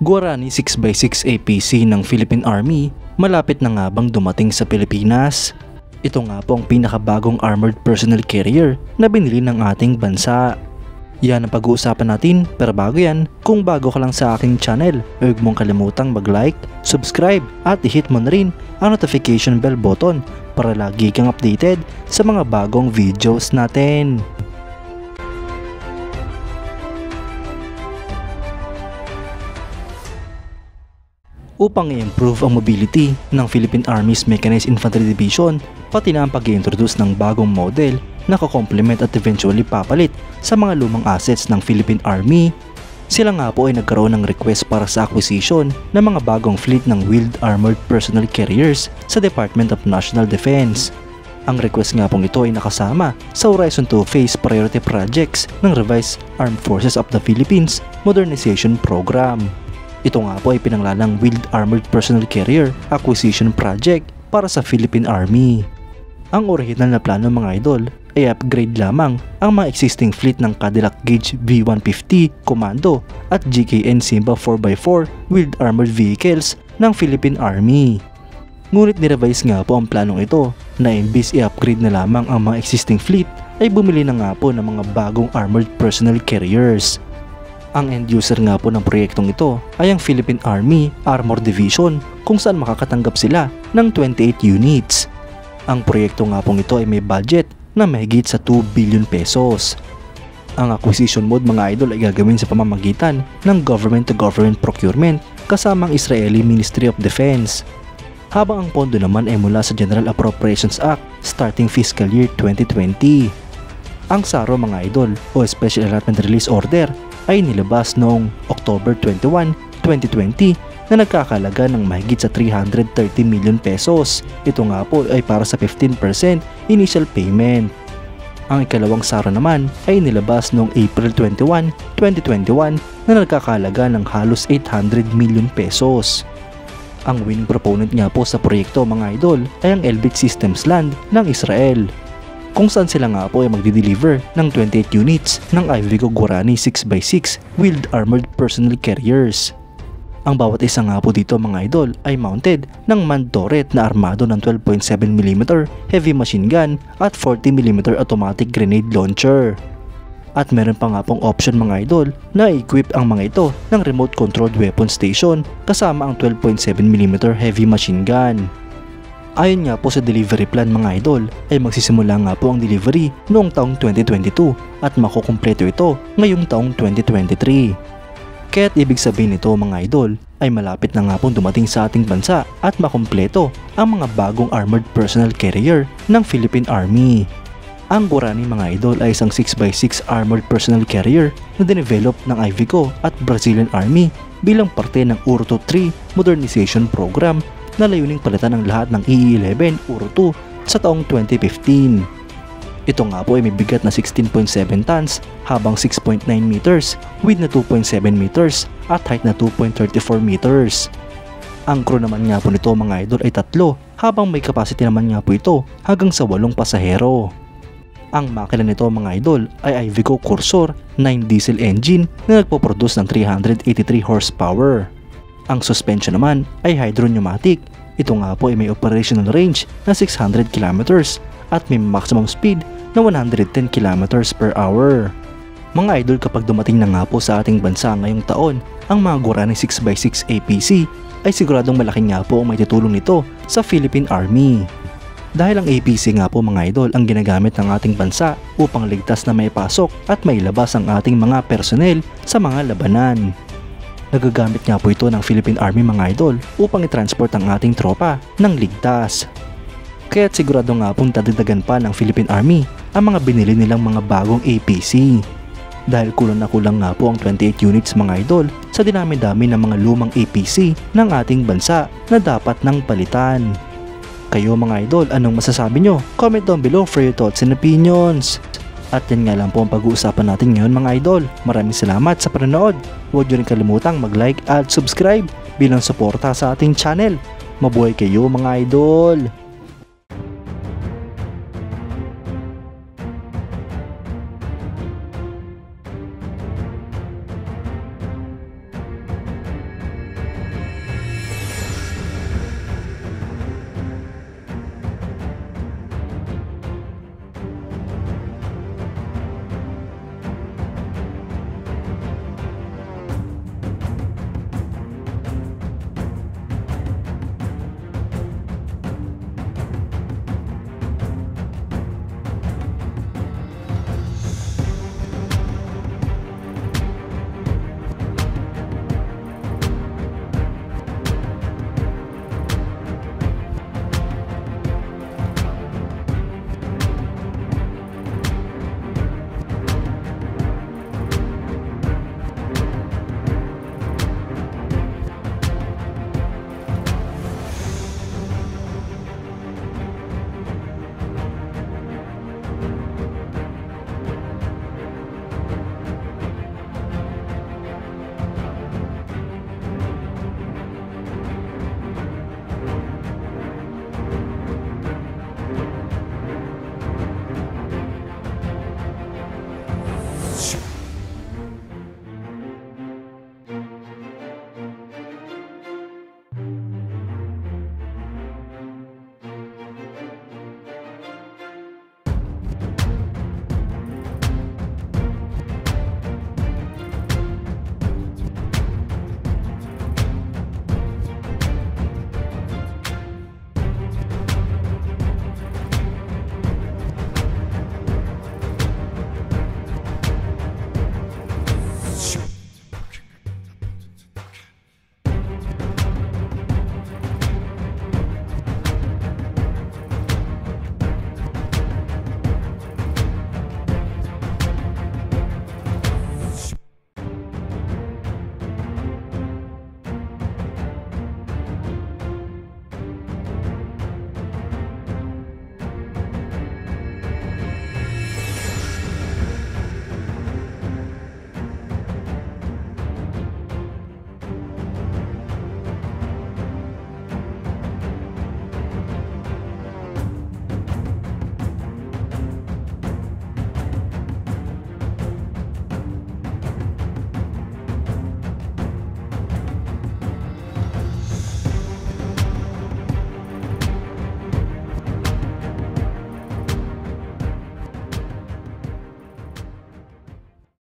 Guarani 6x6 APC ng Philippine Army malapit na nga bang dumating sa Pilipinas? Ito nga po ang pinakabagong armored personnel carrier na binili ng ating bansa. Yan ang pag-uusapan natin pero bago yan, kung bago ka lang sa aking channel, huwag mong kalimutang mag-like, subscribe at i-hit mo na rin ang notification bell button para lagi kang updated sa mga bagong videos natin. Upang i-improve ang mobility ng Philippine Army's Mechanized Infantry Division pati na ang pag-introduce ng bagong model na kakomplement at eventually papalit sa mga lumang assets ng Philippine Army. Sila nga po ay nagkaroon ng request para sa acquisition ng mga bagong fleet ng wheeled armored personnel carriers sa Department of National Defense. Ang request nga pong ito ay nakasama sa Horizon 2 Phase Priority Projects ng Revised Armed Forces of the Philippines Modernization Program. Ito nga po ay pinanglalang Wheeled Armored Personnel Carrier Acquisition Project para sa Philippine Army. Ang original na plano mga idol ay upgrade lamang ang mga existing fleet ng Cadillac Gauge V150 Commando at GKN Simba 4x4 Wheeled Armored Vehicles ng Philippine Army. Ngunit nirevise nga po ang planong ito na imbis i-upgrade na lamang ang mga existing fleet ay bumili na nga po ng mga bagong armored personnel carriers. Ang end user nga po ng proyektong ito ay ang Philippine Army Armor Division kung saan makakatanggap sila ng 28 units. Ang proyekto nga pong ito ay may budget na mahigit sa 2 billion pesos. Ang acquisition mode mga idol ay gagawin sa pamamagitan ng government-to-government procurement kasama ang Israeli Ministry of Defense. Habang ang pondo naman ay mula sa General Appropriations Act starting fiscal year 2020. Ang SARO mga idol o Special Allotment Release Order ay nilabas noong October 21, 2020 na nagkakalaga ng mahigit sa 330 million pesos. Ito nga po ay para sa 15% initial payment. Ang ikalawang SARA naman ay nilabas noong April 21, 2021 na nagkakalaga ng halos 800 million pesos. Ang winning proponent nga po sa proyekto mga idol ay ang Elbit Systems Land ng Israel kung saan sila nga po ay magdi-deliver ng 28 units ng Iveco Guarani 6x6 wheeled armored personnel carriers. Ang bawat isa nga po dito mga idol ay mounted ng manned turret na armado ng 12.7mm heavy machine gun at 40mm automatic grenade launcher. At meron pa nga pong option mga idol na equip ang mga ito ng remote controlled weapon station kasama ang 12.7mm heavy machine gun. Ayon nga po sa delivery plan mga idol ay magsisimula nga po ang delivery noong taong 2022 at makukumpleto ito ngayong taong 2023. Kaya't ibig sabihin nito mga idol ay malapit na nga pong dumating sa ating bansa at makumpleto ang mga bagong armored personnel carrier ng Philippine Army. Ang Guarani mga idol ay isang 6x6 armored personnel carrier na dinevelop ng Iveco at Brazilian Army bilang parte ng URTO 3 Modernization Program na layuning palitan ang lahat ng EE-11 Uro 2 sa taong 2015. Ito nga po ay may bigat na 16.7 tons habang 6.9 meters, width na 2.7 meters at height na 2.34 meters. Ang crew naman nga po nito mga idol ay tatlo habang may capacity naman nga po ito hanggang sa walong pasahero. Ang makina nito mga idol ay Iveco Cursor 9 diesel engine na nagpo-produce ng 383 horsepower. Ang suspension naman ay hydro-pneumatic. Ito nga po ay may operational range na 600 kilometers at may maximum speed na 110 km per hour. Mga idol kapag dumating na nga po sa ating bansa ngayong taon, ang mga Guarani 6x6 APC ay siguradong malaki nga po ang may tutulong nito sa Philippine Army. Dahil ang APC nga po mga idol ang ginagamit ng ating bansa upang ligtas na may pasok at mailabas ang ating mga personnel sa mga labanan. Nagagamit nga po ito ng Philippine Army mga idol upang i-transport ang ating tropa ng ligtas. Kaya't sigurado nga pong dadagdagan pa ng Philippine Army ang mga binili nilang mga bagong APC. Dahil kulang na kulang nga po ang 28 units mga idol sa dinami-dami ng mga lumang APC ng ating bansa na dapat nang palitan. Kayo mga idol, anong masasabi nyo? Comment down below for your thoughts and opinions. At yan nga lang po ang pag-uusapan natin ngayon mga idol. Maraming salamat sa panonood. Huwag nyo rin kalimutang mag-like at subscribe bilang suporta sa ating channel. Mabuhay kayo mga idol!